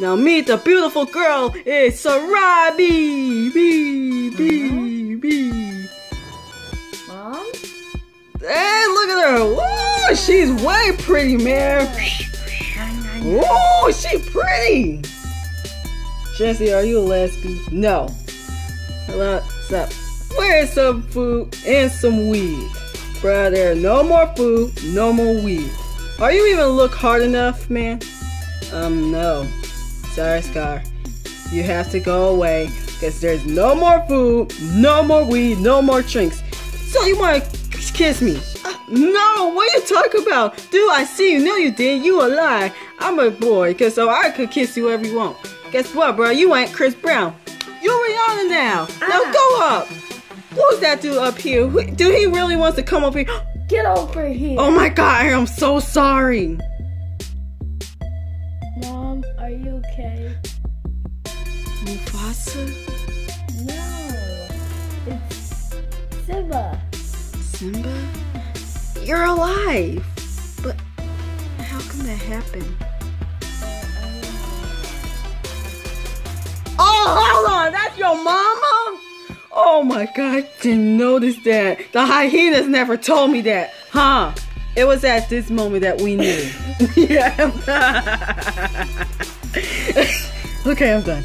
Now meet the beautiful girl. It's Sarabi. Bee, bee, bee. Mom? Hey, look at her. Woo, she's way pretty, man. Woo, she pretty. Jesse, are you a lesbian? No. What's up? Where's some food and some weed? Bruh, there no more food, no more weed. Are you even look hard enough, man? Um, no. Sorry, Scar. You have to go away because there's no more food, no more weed, no more drinks. So you want to kiss me? Uh, no, what you talk about? Dude, I see you. No, you didn't. You a lie. I'm a boy, cause so I could kiss you wherever you want. Guess what, bro? You ain't Chris Brown. You're Rihanna now. Now Ah. go up. Who's that dude up here? Do he really wants to come up here? Get over here. Oh my god, I'm so sorry. Mom, are you okay? Mufasa? No. It's Simba. Simba? You're alive. But how can that happen? Oh, hold on. That's your mama? Oh my god, didn't notice that. The hyenas never told me that. Huh? It was at this moment that we knew. yeah. okay, I'm done.